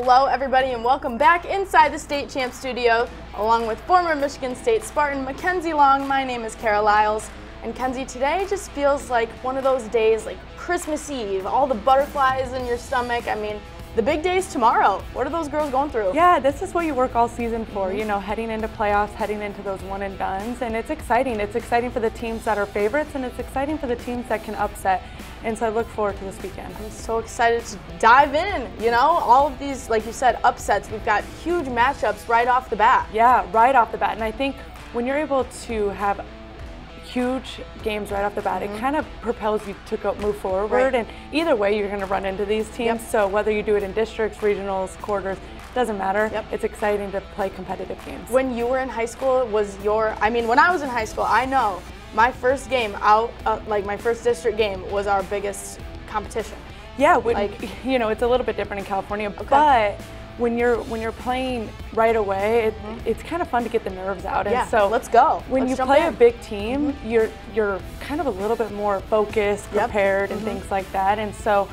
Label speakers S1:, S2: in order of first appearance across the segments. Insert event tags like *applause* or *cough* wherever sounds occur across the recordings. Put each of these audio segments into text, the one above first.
S1: Hello, everybody, and welcome back inside the State Champ Studio, along with former Michigan State Spartan McKenzie Long. My name is Kara Liles, and Kenzie, today just feels like one of those days, like Christmas Eve. All the butterflies in your stomach. I mean, the big day's tomorrow. What are those girls going through?
S2: Yeah, this is what you work all season for, mm-hmm. you know, heading into playoffs, heading into those one and dones, and it's exciting. It's exciting for the teams that are favorites, and it's exciting for the teams that can upset. And so I look forward to this weekend.
S1: I'm so excited to dive in. You know, all of these, like you said, upsets. We've got huge matchups right off the bat.
S2: Yeah, right off the bat. And I think when you're able to have huge games right off the bat, mm -hmm. it mm-hmm. kind of propels you to go move forward. Right. And either way, you're going to run into these teams. Yep. So whether you do it in districts, regionals, quarters, doesn't matter. Yep. It's exciting to play competitive games.
S1: When you were in high school, was your, I mean, when I was in high school, I know my first game out, uh, like my first district game was our biggest competition.
S2: Yeah, when, like, *laughs* you know, it's a little bit different in California, okay. but when you're when you're playing right away, it, mm -hmm. it's kind of fun to get the nerves out.
S1: And yeah, so let's go.
S2: When
S1: let's
S2: you play in. a big team, mm -hmm. you're you're kind of a little bit more focused, prepared, yep. and mm -hmm. things like that. And so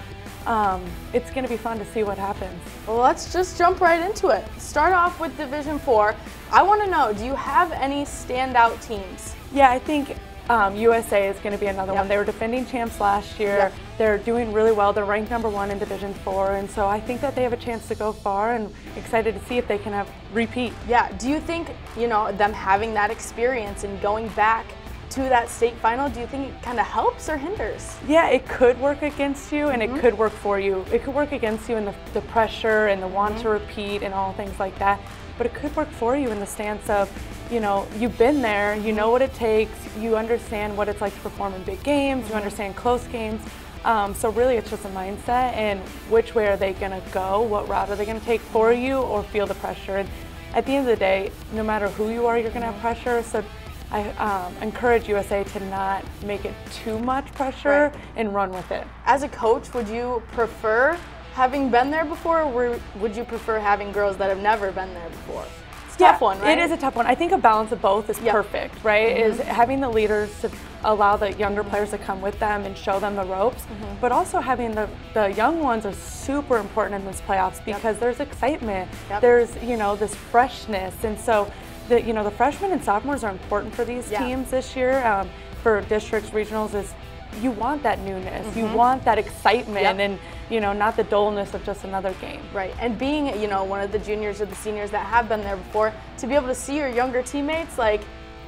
S2: um, it's going to be fun to see what happens.
S1: Well, let's just jump right into it. Start off with Division Four. I want to know, do you have any standout teams?
S2: Yeah, I think um, USA is going to be another yep. one. They were defending champs last year. Yep. They're doing really well. They're ranked number one in Division Four, and so I think that they have a chance to go far. And excited to see if they can have repeat.
S1: Yeah. Do you think you know them having that experience and going back? to that state final, do you think it kind of helps or hinders?
S2: Yeah, it could work against you and mm -hmm. it mm-hmm. could work for you. It could work against you in the, the pressure and the want mm -hmm. to repeat and all things like that. But it could work for you in the stance of you know, you've been there, you know what it takes, you understand what it's like to perform in big games, you understand close games. Um, so really it's just a mindset and which way are they gonna go, what route are they gonna take for you or feel the pressure. And at the end of the day, no matter who you are, you're gonna have pressure. So I um, encourage USA to not make it too much pressure right. and run with it.
S1: As a coach, would you prefer having been there before or would you prefer having girls that have never been there before? Tough one, right?
S2: It is a tough one. I think a balance of both is yep. perfect, right? Mm -hmm. Is having the leaders to allow the younger players to come with them and show them the ropes, mm -hmm. but also having the, the young ones are super important in this playoffs because yep. there's excitement, yep. there's, you know, this freshness. And so, the, you know, the freshmen and sophomores are important for these yeah. teams this year. Um, for districts, regionals is you want that newness, mm -hmm. you mm-hmm. want that excitement, and you know, not the dullness of just another game.
S1: Right, and being, you know, one of the juniors or the seniors that have been there before, to be able to see your younger teammates, like,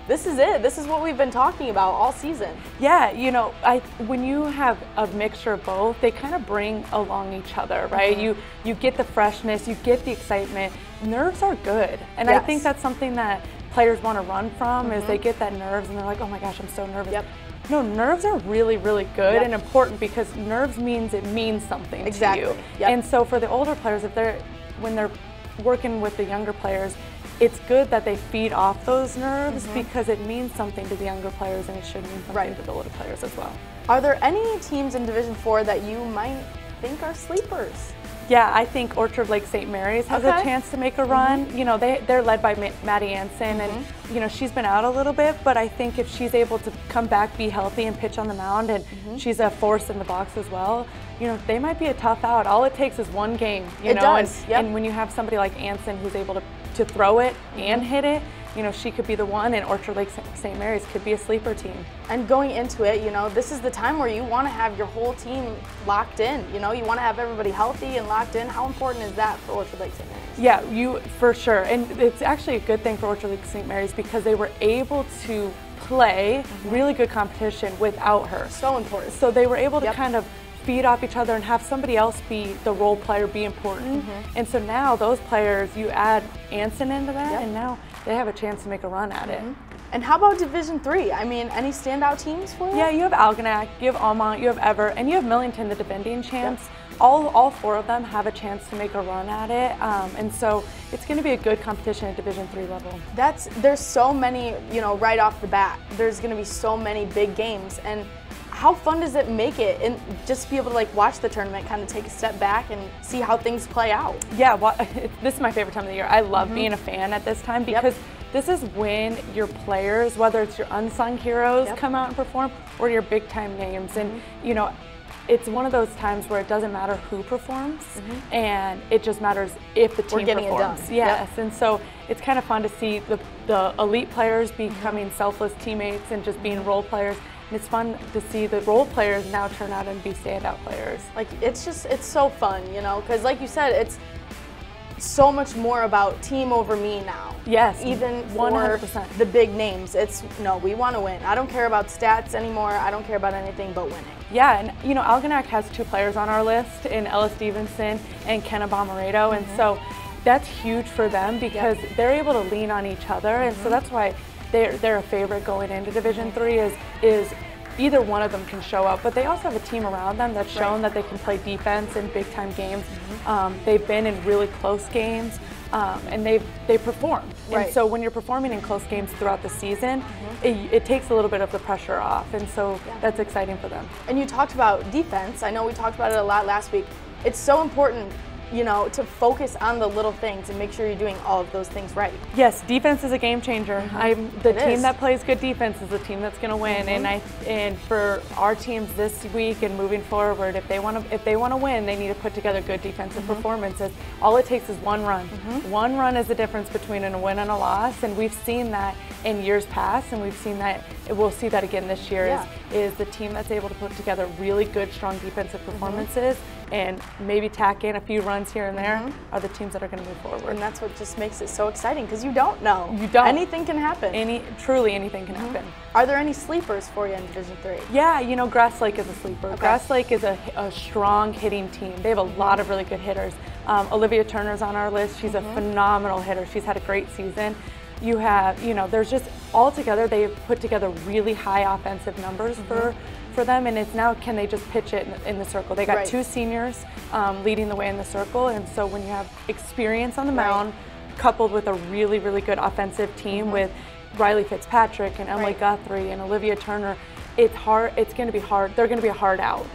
S1: this is it. This is what we've been talking about all season.
S2: Yeah, you know, I when you have a mixture of both, they kind of bring along each other, right? Mm -hmm. You you get the freshness, you get the excitement. Nerves are good, and yes. I think that's something that players want to run from mm -hmm. is they mm-hmm. get that nerves and they're like, oh my gosh, I'm so nervous. Yep. No, nerves are really, really good yep. and important because nerves means it means something
S1: exactly.
S2: to you.
S1: Yep.
S2: And so for the older players, if they're when they're working with the younger players, it's good that they feed off those nerves mm -hmm. because it means something to the younger players and it should mean something right. to the older players as well.
S1: Are there any teams in Division Four that you might think are sleepers?
S2: Yeah, I think Orchard Lake St. Mary's has okay. a chance to make a run. Mm -hmm. You know, they, they're led by Maddie Anson, mm -hmm. and, mm-hmm. you know, she's been out a little bit, but I think if she's able to come back, be healthy, and pitch on the mound, and mm -hmm. she's a force in the box as well, you know, they might be a tough out. All it takes is one game, you
S1: it
S2: know,
S1: does.
S2: And,
S1: yep.
S2: and when you have somebody like Anson who's able to, to throw it and mm-hmm. hit it, you know, she could be the one and Orchard Lake St. Mary's could be a sleeper team.
S1: And going into it, you know, this is the time where you want to have your whole team locked in. You know, you want to have everybody healthy and locked in. How important is that for Orchard Lake St. Mary's?
S2: Yeah, you for sure. And it's actually a good thing for Orchard Lake St. Mary's because they were able to play mm -hmm. really good competition without her.
S1: So important.
S2: So they were able to yep. kind of feed off each other and have somebody else be the role player, be important. Mm -hmm. And so now those players, you add Anson into that, yep. and now they have a chance to make a run at mm -hmm. it.
S1: Mm-hmm. And how about Division Three? I mean, any standout teams for you?
S2: Yeah, you have Algonac, you have Almont, you have Ever, and you have Millington, the defending champs. Yep. All, all four of them have a chance to make a run at it, um, and so it's going to be a good competition at Division Three level.
S1: That's there's so many, you know, right off the bat. There's going to be so many big games, and how fun does it make it and just be able to like watch the tournament, kind of take a step back and see how things play out?
S2: Yeah, well, *laughs* this is my favorite time of the year. I love mm -hmm. being a fan at this time because yep. this is when your players, whether it's your unsung heroes, yep. come out and perform or your big time names. And, mm -hmm. you know, it's one of those times where it doesn't matter who performs, and it just matters if the team
S1: Mm-hmm.
S2: performs. Yes, and so it's kind of fun to see the, the elite players becoming selfless teammates and just being role players. And it's fun to see the role players now turn out and be standout players.
S1: Like it's just it's so fun, you know, because like you said, it's so much more about team over me now.
S2: Yes,
S1: even
S2: 100%.
S1: the big names, it's no, we want to win. I don't care about stats anymore. I don't care about anything but winning.
S2: Yeah, and you know, Algonac has two players on our list in Ella Stevenson and Kenna Bomaredo, and mm-hmm. so that's huge for them because they're able to lean on each other, and so mm-hmm. that's why they're they're a favorite going into Division Three. Is is either one of them can show up, but they also have a team around them that's shown that they can play defense in big time games. Um, they've been in really close games. Um, and they've they perform,
S1: Right.
S2: and so when you're performing in close games throughout the season, it, it takes a little bit of the pressure off, and so that's exciting for them.
S1: And you talked about defense. I know we talked about it a lot last week. It's so important, you know, to focus on the little things and make sure you're doing all of those things right.
S2: Yes, defense is a game changer. Mm-hmm. I'm the
S1: It
S2: team
S1: is.
S2: that plays good defense is the team that's going to win. And mm-hmm. I and for our teams this week and moving forward, if they want to if they want to win, they need to put together good defensive mm-hmm. performances. All it takes is one run. One run is the difference between a win and a loss, and we've seen that in years past, and we've seen that we'll see that again this year.
S1: Yeah.
S2: Is is the team that's able to put together really good, strong defensive performances. And maybe tack in a few runs here and there mm-hmm. are the teams that are going to move forward.
S1: And that's what just makes it so exciting because you don't know.
S2: You don't.
S1: Anything can happen.
S2: Any truly anything can mm-hmm. happen.
S1: Are there any sleepers for you in Division Three?
S2: Yeah, you know, Grass Lake is a sleeper. Grass Lake is a, a strong hitting team. They have a lot of really good hitters. Um, Olivia Turner's on our list. She's a mm-hmm. phenomenal hitter. She's had a great season. You have, you know, there's just all together, they've put together really high offensive numbers for for them, and it's now can they just pitch it in, in the circle? They got
S1: Right.
S2: two seniors um, leading the way in the circle, and so when you have experience on the
S1: Right.
S2: mound, coupled with a really, really good offensive team with Riley Fitzpatrick and Emily
S1: Right.
S2: Guthrie and Olivia Turner, it's hard. It's going to be hard. They're going to be a hard out.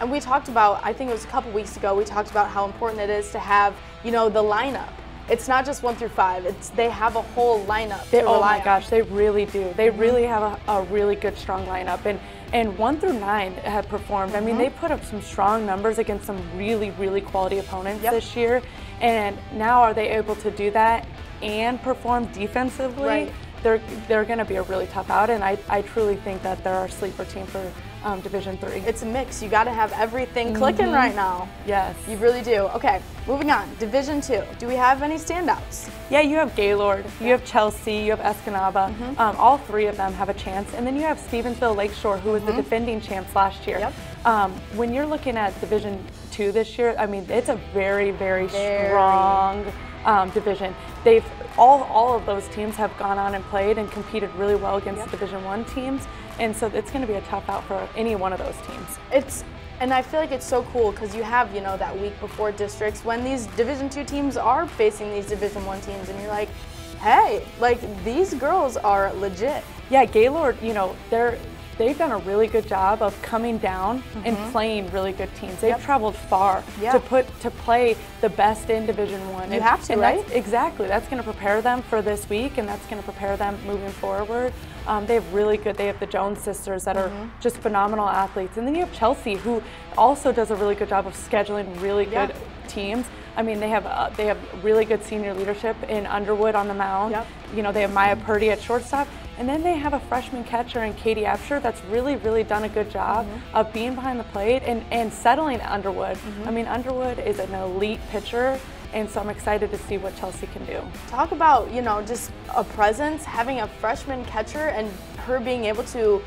S1: And we talked about, I think it was a couple weeks ago, we talked about how important it is to have, you know, the lineup. It's not just one through five. It's they have a whole lineup
S2: They, oh my
S1: on.
S2: gosh, they really do. They mm-hmm. really have a, a really good, strong lineup. And and one through nine have performed. I mean, mm-hmm. they put up some strong numbers against some really, really quality opponents
S1: Yep.
S2: this year. And now are they able to do that and perform defensively?
S1: Right.
S2: They're they're going to be a really tough out. And I, I truly think that they're our sleeper team for um, Division Three.
S1: It's a mix. You got to have everything clicking right now.
S2: yes.
S1: You really do. Okay, moving on. Division two. Do we have any standouts?
S2: Yeah, you have Gaylord, you have Chelsea, you have Escanaba.
S1: Mm-hmm.
S2: Um, all three of them have a chance. And then you have Stevensville Lakeshore, who was the defending champs last year.
S1: Mm-hmm. Yep.
S2: Um, when you're looking at Division Two this year, I mean, it's a very, very,
S1: Very.
S2: strong um, division. They've all all of those teams have gone on and played and competed really well against
S1: Yep.
S2: Division One teams, and so it's going to be a tough out for any one of those teams.
S1: It's and I feel like it's so cool because you have you know that week before districts when these Division two teams are facing these Division one teams, and you're like, hey, like these girls are legit.
S2: Yeah, Gaylord, you know, they're they've done a really good job of coming down and playing really good teams. They've
S1: Mm-hmm. Yep.
S2: traveled far
S1: Yeah.
S2: to put to play the best in Division One.
S1: You
S2: And-
S1: have to, right?
S2: That's, exactly. That's going to prepare them for this week, and that's going to prepare them moving forward. Um, they have really good. They have the Jones sisters that are
S1: Mm-hmm.
S2: just phenomenal athletes, and then you have Chelsea, who also does a really good job of scheduling really
S1: Yeah.
S2: good teams. I mean, they have uh, they have really good senior leadership in Underwood on the mound.
S1: Yep.
S2: You know, they have Maya Purdy at shortstop, and then they have a freshman catcher in Katie Epsher that's really, really done a good job
S1: Mm-hmm.
S2: of being behind the plate and, and settling Underwood.
S1: Mm-hmm.
S2: I mean, Underwood is an elite pitcher, and so I'm excited to see what Chelsea can do.
S1: Talk about you know just a presence, having a freshman catcher, and her being able to.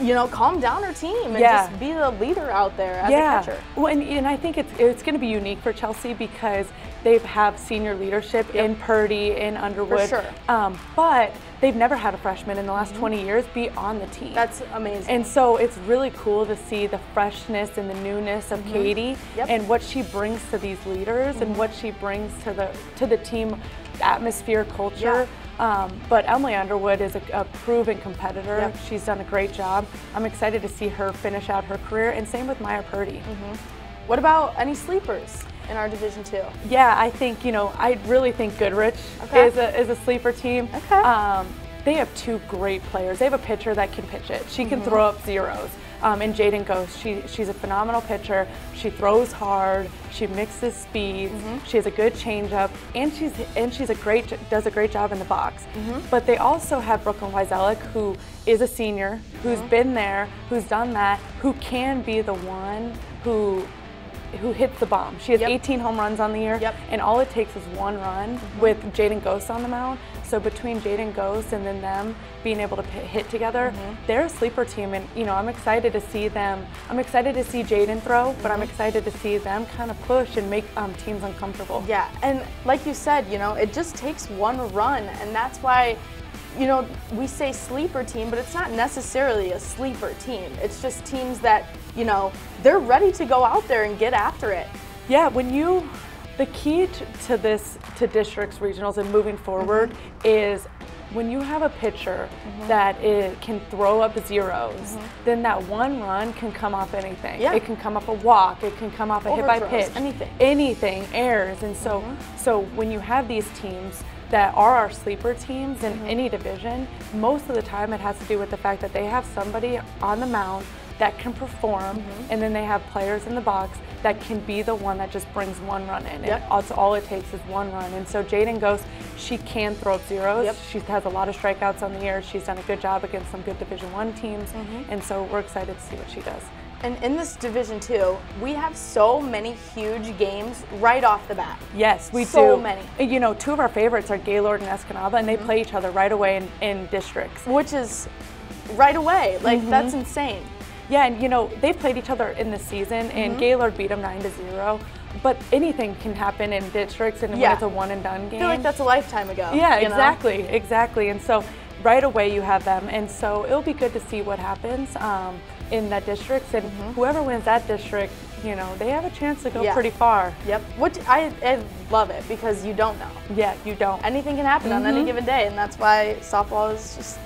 S1: You know, calm down her team and
S2: Yeah.
S1: just be the leader out there as
S2: yeah.
S1: a catcher.
S2: Well, and, and I think it's it's going to be unique for Chelsea because they have senior leadership in Purdy, in Underwood.
S1: sure.
S2: Um, but they've never had a freshman in the last 20 years be on the team.
S1: That's amazing.
S2: And so it's really cool to see the freshness and the newness of Katie
S1: Mm-hmm. Yep.
S2: and what she brings to these leaders and what she brings to the to the team atmosphere, culture. Um, but Emily Underwood is a, a proven competitor.
S1: Yep.
S2: She's done a great job. I'm excited to see her finish out her career, and same with Maya Purdy.
S1: what about any sleepers in our Division two?
S2: Yeah, I think you know. I really think Goodrich
S1: Okay.
S2: is a is a sleeper team.
S1: Okay.
S2: Um, they have two great players. They have a pitcher that can pitch it. She can throw up zeros. Um, and Jaden Ghost, she, she's a phenomenal pitcher. She throws hard. She mixes speed.
S1: Mm-hmm.
S2: She has a good changeup, and she's and she's a great does a great job in the box.
S1: Mm-hmm.
S2: But they also have Brooklyn Wyzelic, who is a senior, who's
S1: Mm-hmm.
S2: been there, who's done that, who can be the one who who hits the bomb. She has
S1: Yep.
S2: 18 home runs on the year,
S1: Yep. Mm-hmm.
S2: and all it takes is one run with Jaden Ghost on the mound. So between Jaden Ghost and then them being able to hit together,
S1: Mm-hmm.
S2: they're a sleeper team, and you know I'm excited to see them. I'm excited to see Jaden throw, but
S1: Mm-hmm.
S2: I'm excited to see them kind of push and make um, teams uncomfortable.
S1: Yeah, and like you said, you know, it just takes one run, and that's why, you know, we say sleeper team, but it's not necessarily a sleeper team. It's just teams that, you know, they're ready to go out there and get after it.
S2: Yeah, when you, the key to, to this, to districts, regionals, and moving forward
S1: Mm-hmm.
S2: is when you have a pitcher that it can throw up zeros, then that one run can come off anything.
S1: Mm-hmm. Yeah.
S2: It can come off a walk, it can come off a hit by pitch,
S1: anything.
S2: anything, errors. And so, so when you have these teams that are our sleeper teams in mm-hmm. any division, most of the time it has to do with the fact that they have somebody on the mound that can perform, mm-hmm. and then they have players in the box that can be the one that just brings one run in.
S1: Yep.
S2: And all it takes is one run. And so Jaden Ghost, she can throw up zeros.
S1: Yep.
S2: She has a lot of strikeouts on the year. She's done a good job against some good Division One teams, mm-hmm. and so we're excited to see what she does.
S1: And in this division two, we have so many huge games right off the bat.
S2: Yes, we
S1: So
S2: do.
S1: So many.
S2: You know, two of our favorites are Gaylord and Escanaba, and they play each other right away in, in districts.
S1: which is right away. Like
S2: Mm-hmm.
S1: that's insane.
S2: Yeah, and you know, they've played each other in the season, and
S1: Mm-hmm.
S2: Gaylord beat them 9 to 0. But anything can happen in districts, and
S1: Yeah.
S2: when it's a one and done game.
S1: I feel like that's a lifetime ago.
S2: Yeah,
S1: you know?
S2: exactly, exactly. And so right away you have them, and so it'll be good to see what happens um, in that district, and whoever wins that district, you know, they have a chance to go
S1: Mm-hmm. Yeah.
S2: pretty far.
S1: Yep. Which I, I love it because you don't know.
S2: Yeah, you don't.
S1: Anything can happen on
S2: Mm-hmm.
S1: any given day, and that's why softball is just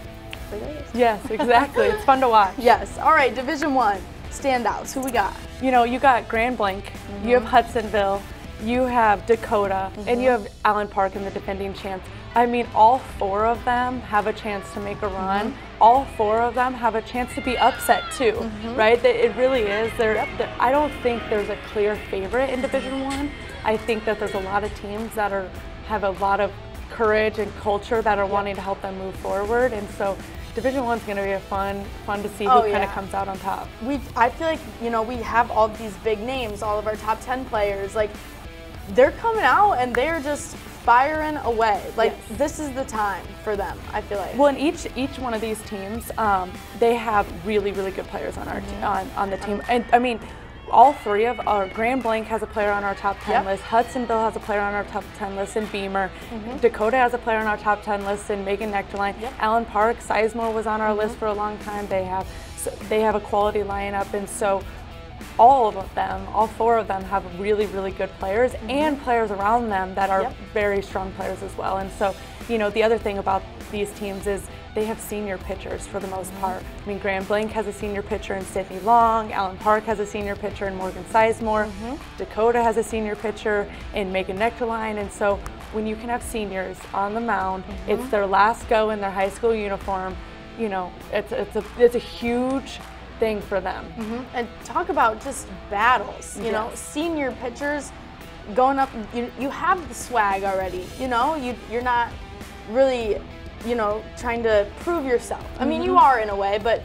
S1: the way it is.
S2: yes, exactly. it's fun to *laughs* watch.
S1: Yes. All right. Division one standouts. Who we got?
S2: You know, you got Grand Blanc, you have Hudsonville, you have Dakota, and you mm-hmm. have Allen Park and the defending champs. I mean, all four of them have a chance to make a run. Mm-hmm. All four of them have a chance to be upset too, mm-hmm. right? It really is. There, I don't think there's a clear favorite in Division One. I think that there's a lot of teams that are have a lot of courage and culture that are wanting to help them move forward, and so. Division One's going to be a fun, fun to see oh, who
S1: Oh,
S2: kind of comes out on top.
S1: We I feel like you know we have all these big names, all of our top ten players. Like they're coming out and they're just firing away. Like
S2: Yes.
S1: this is the time for them. I feel like.
S2: Well, in each each one of these teams, um, they have really really good players on our te- mm-hmm. on, on the team, um, and I mean, all three of our Grand Blanc has a player on our top ten
S1: Yep.
S2: list. Hudsonville has a player on our top ten list in Beamer. Mm-hmm. Dakota has a player on our top ten list in Megan Nectarline.
S1: Yep.
S2: Allen Park, Sizemore was on our list mm-hmm. for a long time. They have so they have a quality lineup, and so all of them, all four of them have really, really good players mm-hmm. and players around them that are
S1: Yep.
S2: very strong players as well. And so, you know, the other thing about these teams is they have senior pitchers for the most mm-hmm. part. I mean, Grand Blanc has a senior pitcher in Sydney Long, Allen Park has a senior pitcher in Morgan Sizemore, mm-hmm. Dakota has a senior pitcher in Megan Nectarline. And so, when you can have seniors on the mound, it's their last go in their high school uniform. You know, it's, it's a it's a huge thing for them.
S1: And talk about just battles. You know, senior pitchers going up. You, you have the swag already. You know, you you're not really, you know, trying to prove yourself. I mean,
S2: Mm-hmm.
S1: you are in a way, but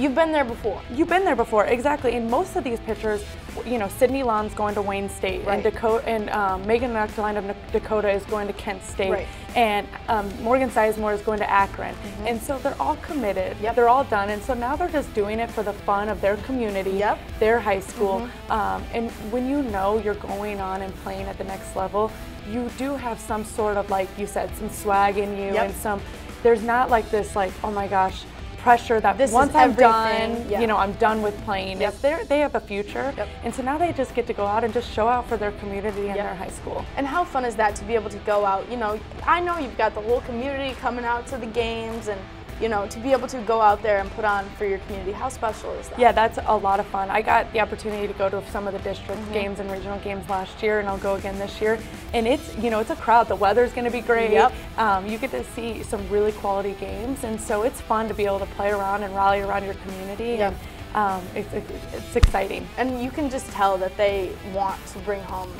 S1: you've been there before.
S2: You've been there before, exactly. And most of these pitchers, you know, Sydney Long's going to Wayne State,
S1: Right.
S2: and Dakota and um, Megan Nectarline of Dakota is going to Kent State,
S1: Right.
S2: and um, Morgan Sizemore is going to Akron. And so they're all committed.
S1: Yep.
S2: They're all done, and so now they're just doing it for the fun of their community,
S1: Yep.
S2: Their high school. Um, and when you know you're going on and playing at the next level, you do have some sort of like you said, some swag in you,
S1: Yep.
S2: and some. There's not like this like oh my gosh pressure that
S1: This
S2: once I'm done,
S1: yeah.
S2: you know, I'm done with playing.
S1: Yep.
S2: They have a future,
S1: Yep.
S2: and so now they just get to go out and just show out for their community and
S1: Yep.
S2: their high school.
S1: And how fun is that to be able to go out? You know, I know you've got the whole community coming out to the games and, you know, to be able to go out there and put on for your community. How special is that?
S2: Yeah, that's a lot of fun. I got the opportunity to go to some of the district
S1: Mm-hmm.
S2: games and regional games last year, and I'll go again this year. And it's, you know, it's a crowd. The weather's going to be great.
S1: Yep.
S2: Um, you get to see some really quality games, and so it's fun to be able to play around and rally around your community.
S1: Yep.
S2: And, um, it's, it's exciting.
S1: And you can just tell that they want to bring home,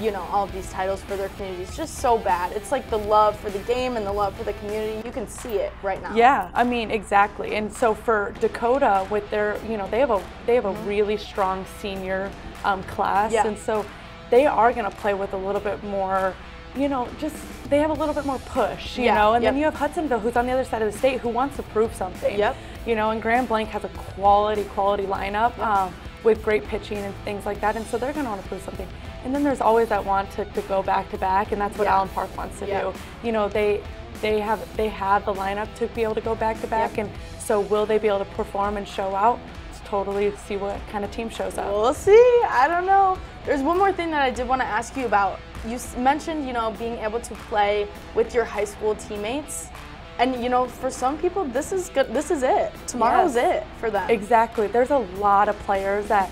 S1: you know, all of these titles for their communities just so bad. It's like the love for the game and the love for the community. You can see it right now.
S2: Yeah, I mean exactly. And so for Dakota, with their, you know, they have a they have a really strong senior um, class,
S1: Yeah.
S2: and so they are going to play with a little bit more. You know, just they have a little bit more push, you
S1: Yeah,
S2: know, and
S1: yep.
S2: then you have Hudsonville, who's on the other side of the state, who wants to prove something.
S1: Yep.
S2: You know, and Grand Blanc has a quality, quality lineup um, with great pitching and things like that, and so they're going to want to prove something. And then there's always that want to, to go back to back, and that's what
S1: Yeah.
S2: Allen Park wants to do. You know, they they have they have the lineup to be able to go back to back, and so will they be able to perform and show out? It's totally see what kind of team shows up.
S1: We'll see. I don't know. There's one more thing that I did want to ask you about. You mentioned, you know, being able to play with your high school teammates. And you know, for some people this is good this is it. Tomorrow's
S2: Yes.
S1: it for them.
S2: Exactly. There's a lot of players that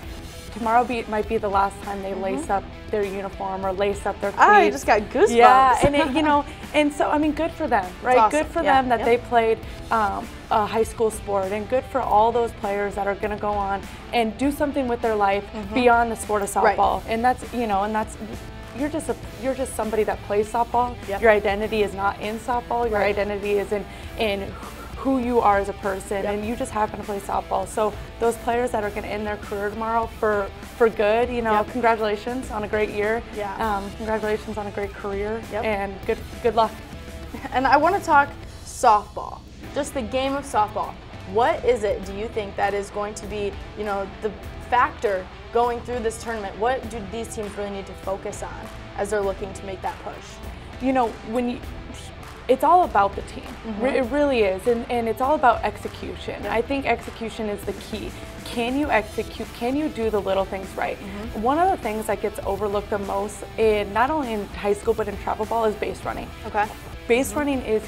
S2: tomorrow be, might be the last time they lace up their uniform or lace up their cleats.
S1: Mm-hmm. Ah, you just got goosebumps.
S2: Yeah, and it, you know, *laughs* and so I mean, good for them, right?
S1: awesome.
S2: Good for
S1: Yeah,
S2: them that they played um, a high school sport, and good for all those players that are going to go on and do something with their life beyond the sport of
S1: Mm-hmm. Right.
S2: softball. And that's you know, and that's you're just a you're just somebody that plays softball.
S1: Yep.
S2: Your identity is not in softball. Your
S1: Right.
S2: identity is in in who you are as a person,
S1: Yep.
S2: and you just happen to play softball. So those players that are going to end their career tomorrow for for good, you know,
S1: Yep.
S2: congratulations on a great year.
S1: Yeah.
S2: Um, congratulations on a great career.
S1: Yep.
S2: And good good luck. *laughs*
S1: And I want to talk softball, just the game of softball. What is it, do you think, that is going to be, you know, the factor going through this tournament? What do these teams really need to focus on as they're looking to make that push?
S2: you know, when you, it's all about the team. Mm-hmm. Re- It really is, and, and it's all about execution. I think execution is the key. Can you execute? Can you do the little things right? Mm-hmm. One of the things that gets overlooked the most, in not only in high school but in travel ball, is base running.
S1: Okay.
S2: Base mm-hmm. running is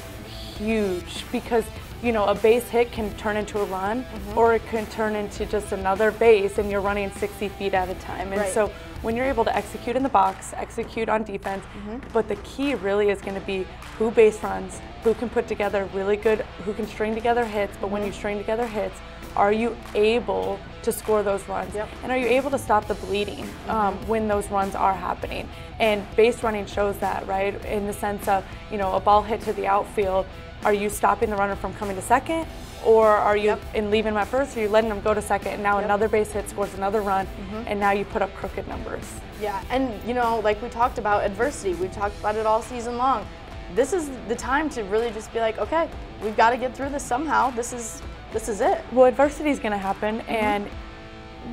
S2: huge because you know a base hit can turn into a run mm-hmm. or it can turn into just another base and you're running 60 feet at a time. And
S1: Right.
S2: so when you're able to execute in the box, execute on defense, mm-hmm. but the key really is going to be who base runs, who can put together really good, who can string together hits, but when mm-hmm. you string together hits, are you able to score those runs?
S1: Yep.
S2: And are you able to stop the bleeding um, when those runs are happening? And base running shows that, right? In the sense of, you know, a ball hit to the outfield, are you stopping the runner from coming to second? Or are you
S1: Yep.
S2: in leaving him at first? Are you letting them go to second? And now
S1: Yep.
S2: another base hit scores another run, and now you put up crooked numbers.
S1: Yeah, and you know, like we talked about adversity, we've talked about it all season long. This is the time to really just be like, okay, we've got to get through this somehow. This is this is it.
S2: Well, adversity is going to happen,
S1: Mm-hmm.
S2: and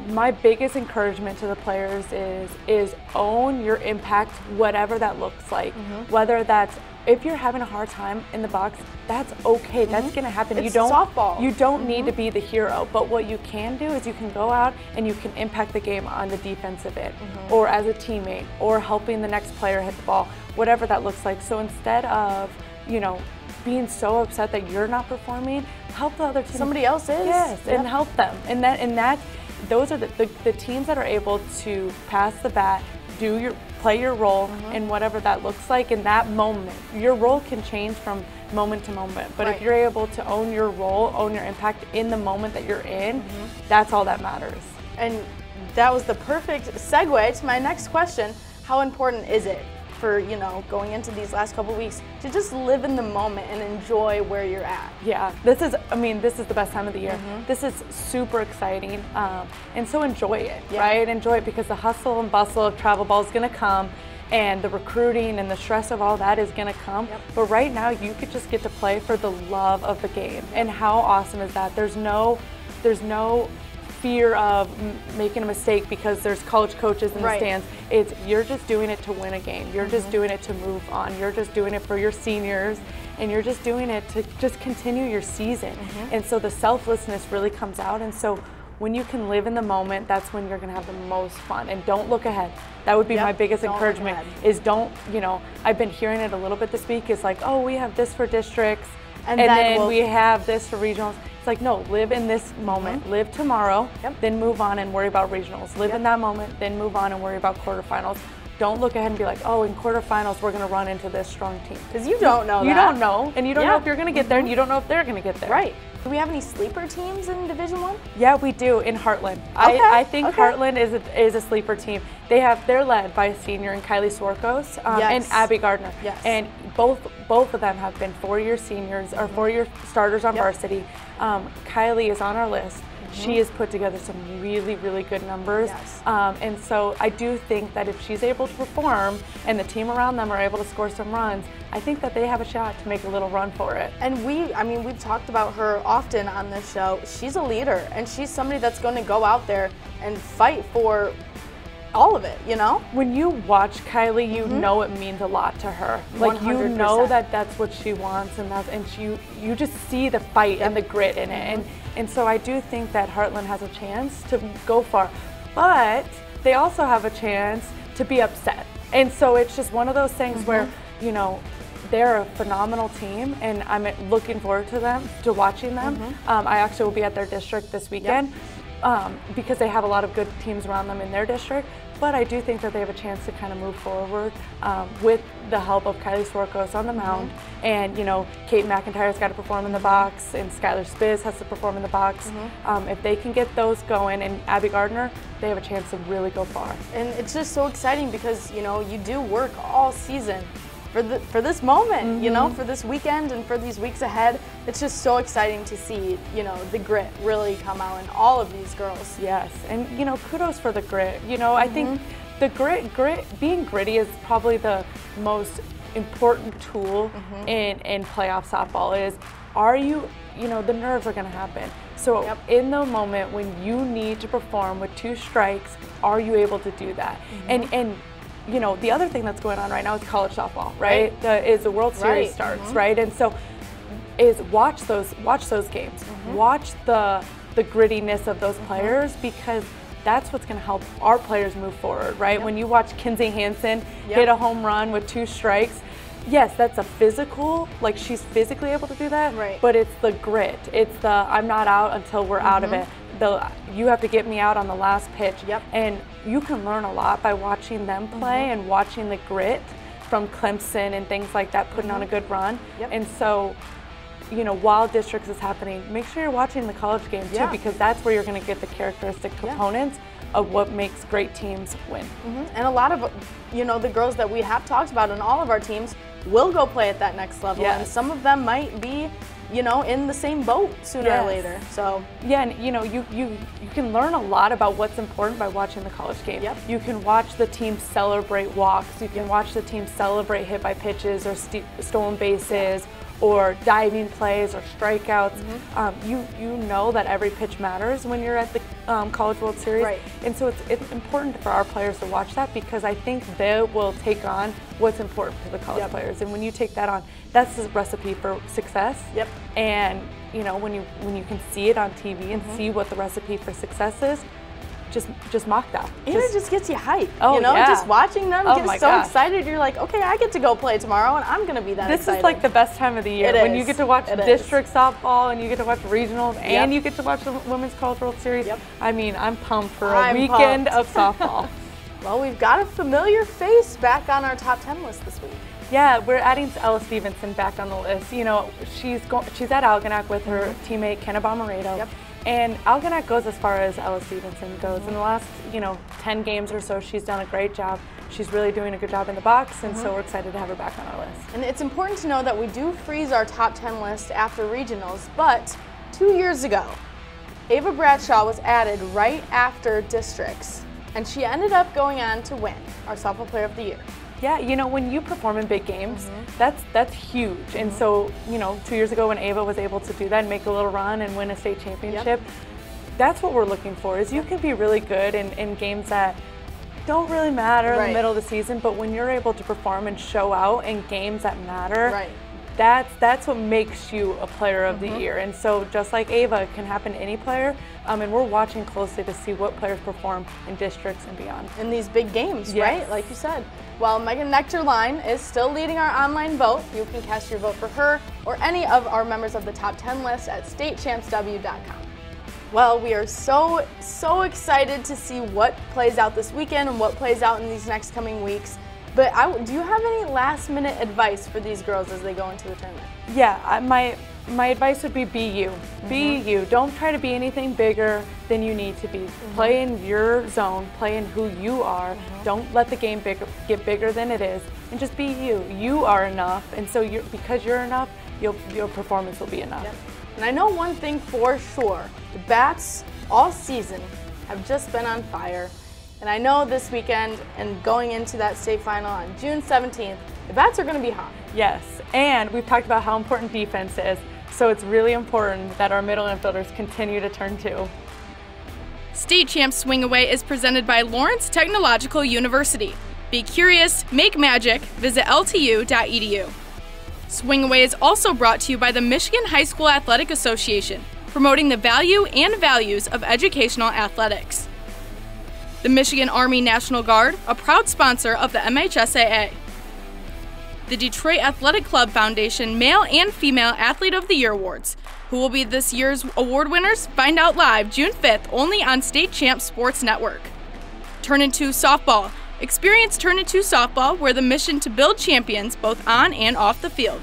S2: my biggest encouragement to the players is is own your impact, whatever that looks like.
S1: Mm-hmm.
S2: Whether that's if you're having a hard time in the box, that's okay. That's going to happen. you
S1: Mm-hmm.
S2: Don't
S1: softball. Mm-hmm.
S2: you don't need to be the hero, but what you can do is you can go out and you can impact the game on the defensive end,
S1: Mm-hmm.
S2: or as a teammate, or helping the next player hit the ball, whatever that looks like. So instead of you know being so upset that you're not performing, help the other team.
S1: Somebody else is.
S2: Yes,
S1: Yep.
S2: and help them. And that and that those are the, the, the teams that are able to pass the bat, do your play your role
S1: Mm-hmm.
S2: in whatever that looks like in that moment. Your role can change from moment to moment. But
S1: Right.
S2: if you're able to own your role, own your impact in the moment that you're in,
S1: Mm-hmm.
S2: that's all that matters.
S1: And that was the perfect segue to my next question. How important is it for, you know, going into these last couple weeks to just live in the moment and enjoy where you're at?
S2: Yeah, this is, I mean, this is the best time of the year.
S1: Mm-hmm.
S2: This is super exciting. Um, and so enjoy it,
S1: Yeah.
S2: right? Enjoy it because the hustle and bustle of travel ball is going to come and the recruiting and the stress of all that is going to come.
S1: Yep.
S2: But right now, you could just get to play for the love of the game. And how awesome is that? There's no, there's no fear of m- making a mistake because there's college coaches in
S1: Right.
S2: the stands. It's you're just doing it to win a game. You're just doing it to move on. You're just doing it for your seniors and you're just doing it to just continue your season. And so the selflessness really comes out and so when you can live in the moment, that's when you're going to have the most fun. And don't look ahead. That would be
S1: Yep,
S2: my biggest encouragement is don't, you know, I've been hearing it a little bit this week. It's like, oh, we have this for districts,
S1: And
S2: and,
S1: then we'll-
S2: we have this for regionals. It's like, no, live in this moment, live tomorrow.
S1: Yep.
S2: then move on and worry about regionals. Live
S1: Yep.
S2: in that moment, then move on and worry about quarterfinals. Don't look ahead and be like, oh, in quarterfinals we're going to run into this strong team.
S1: Because you don't know
S2: You
S1: that.
S2: don't know, and you don't know if you're going to get there, and you don't know if they're going to get there.
S1: Right. Do we have any sleeper teams in Division One?
S2: Yeah, we do in Hartland.
S1: Okay,
S2: I, I think
S1: okay.
S2: Hartland is a, is a sleeper team. They have they're led by a senior in Kylie Swarkos um, and Abby Gardner.
S1: Yes.
S2: And both both of them have been four year seniors or four year starters on
S1: Yep.
S2: varsity. Um, Kylie is on our list. She has put together some really, really good numbers.
S1: Yes.
S2: Um, and so I do think that if she's able to perform and the team around them are able to score some runs, I think that they have a shot to make a little run for it.
S1: And we, I mean, we've talked about her often on this show. She's a leader, and she's somebody that's going to go out there and fight for all of it, you know?
S2: When you watch Kylie, you mm-hmm. know it means a lot to her. Like you know that that's what she wants, and that's and she you just see the fight and the grit in it, and mm-hmm. and so I do think that Hartland has a chance to go far, but they also have a chance to be upset, and so it's just one of those things where mm-hmm. you know. They're a phenomenal team, and I'm looking forward to them, to watching them. Um, I actually will be at their district this weekend um, because they have a lot of good teams around them in their district. But I do think that they have a chance to kind of move forward um, with the help of Kylie Swarkos on the mound. And, you know, Kate McIntyre's got to perform in the box, and Skylar Spiz has to perform in the box. Um, if they can get those going, and Abby Gardner, they have a chance to really go far.
S1: And it's just so exciting because, you know, you do work all season for the for this moment, you know, mm-hmm. for this weekend and for these weeks ahead. It's just so exciting to see, you know, the grit really come out in all of these girls.
S2: Yes, and you know, kudos for the grit. You know, I think mm-hmm. the grit, grit, being gritty is probably the most important tool mm-hmm. in in playoff softball. Is are you, you know, the nerves are going to happen. So
S1: Yep.
S2: in the moment when you need to perform with two strikes, are you able to do that? And and you know, the other thing that's going on right now is college softball, right?
S1: Right.
S2: The, is the World Series
S1: Right.
S2: starts, mm-hmm. right? And so is watch those watch those games.
S1: Mm-hmm.
S2: Watch the the grittiness of those mm-hmm. players because that's what's going to help our players move forward, right? When you watch Kinzie Hansen
S1: Yep.
S2: hit a home run with two strikes, yes, that's a physical, like she's physically able to do that,
S1: Right.
S2: but it's the grit. It's the I'm not out until we're out of mm-hmm. it. The you have to get me out on the last pitch.
S1: Mm-hmm. Yep.
S2: And you can learn a lot by watching them play and watching the grit from Clemson and things like that, putting on a good run.
S1: Yep.
S2: And so, you know, while districts is happening, make sure you're watching the college games too,
S1: Yeah.
S2: because that's where you're going to get the characteristic components of what makes great teams win.
S1: And a lot of, you know, the girls that we have talked about in all of our teams will go play at that next level. And some of them might be, you know, in the same boat sooner
S2: Yes.
S1: or later. So,
S2: Yeah, and you know, you, you you can learn a lot about what's important by watching the college game.
S1: Yep.
S2: You can watch the team celebrate walks. You can watch the team celebrate hit by pitches or st- stolen bases or diving plays or strikeouts.
S1: Mm-hmm.
S2: Um, you you know that every pitch matters when you're at the um, College World Series.
S1: Right.
S2: And so it's, it's important for our players to watch that because I think they will take on what's important to the college
S1: Yep.
S2: players. And when you take that on, that's the recipe for success.
S1: Yep.
S2: And you know when you when you can see it on TV and
S1: Mm-hmm.
S2: see what the recipe for success is, just just mock that.
S1: and it just gets you hyped.
S2: Oh,
S1: you know,
S2: yeah.
S1: just watching them
S2: Oh
S1: get so
S2: gosh.
S1: excited. You're like, okay, I get to go play tomorrow, and I'm gonna be that
S2: this
S1: excited.
S2: is like the best time of the year
S1: It
S2: when you get to watch
S1: It is.
S2: district softball and you get to watch regionals and you get to watch the Women's College World Series.
S1: Yep.
S2: I mean, I'm pumped for a
S1: I'm
S2: weekend
S1: pumped.
S2: of *laughs* softball.
S1: Well, we've got a familiar face back on our top 10 list this week.
S2: Yeah, we're adding Ella Stevenson back on the list. You know, she's go- she's at Algonac with her teammate Kenna.
S1: Mm-hmm. Yep.
S2: And Algonac goes as far as Ella Stevenson goes. In the last, you know, 10 games or so, she's done a great job. She's really doing a good job in the box, and
S1: Mm-hmm.
S2: so we're excited to have her back on our list.
S1: And it's important to know that we do freeze our top 10 list after regionals, but two years ago, Ava Bradshaw was added right after districts, and she ended up going on to win our softball player of the year.
S2: Yeah, you know, when you perform in big games,
S1: Mm-hmm.
S2: that's that's huge. And so, you know, two years ago when Ava was able to do that and make a little run and win a state championship, that's what we're looking for. Is you can be really good in, in games that don't really matter in the middle of the season, but when you're able to perform and show out in games that matter,
S1: Right.
S2: That's that's what makes you a player of the year. And so just like Ava, it can happen to any player. Um, and we're watching closely to see what players perform in districts and beyond.
S1: in these big games,
S2: Yes.
S1: right? Like you said. While Megan Nectarline is still leading our online vote, you can cast your vote for her or any of our members of the top 10 list at statechampsw.com.
S3: Well, we are so, so excited to see what plays out this weekend and what plays out in these next coming weeks. But I, do you have any last minute advice for these girls as they go into the tournament?
S2: Yeah, I, my my advice would be be you. Be mm-hmm. you. Don't try to be anything bigger than you need to be. Mm-hmm. Play in your zone. Play in who you are. Mm-hmm. Don't let the game big, get bigger than it is, and just be you. You are enough, and so you're, because you're enough, your performance will be enough. Yep.
S3: And I know one thing for sure: the bats all season have just been on fire. And I know this weekend and going into that state final on June 17th, the bats are going to be hot.
S2: Yes, and we've talked about how important defense is, so it's really important that our middle infielders continue to turn two.
S1: State Champ Swing Away is presented by Lawrence Technological University. Be curious, make magic, visit ltu.edu. Swing Away is also brought to you by the Michigan High School Athletic Association, promoting the value and values of educational athletics. The Michigan Army National Guard, a proud sponsor of the MHSAA. The Detroit Athletic Club Foundation Male and Female Athlete of the Year Awards. Who will be this year's award winners? Find out live June 5th only on State Champ Sports Network. Turnin2 softball. Experience Turnin2 softball where the mission to build champions both on and off the field.